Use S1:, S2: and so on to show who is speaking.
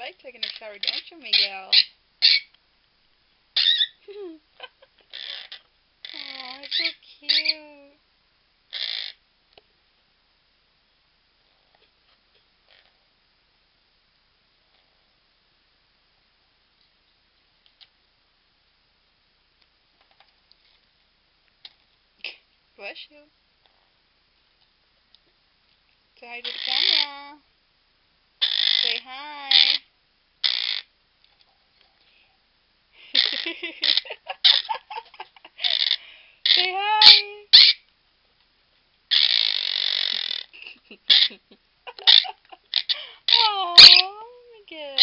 S1: like taking a shower, don't you, Miguel? oh, so cute. Bless you. Say hi to the camera. Say hi. Say hi. Aww, good.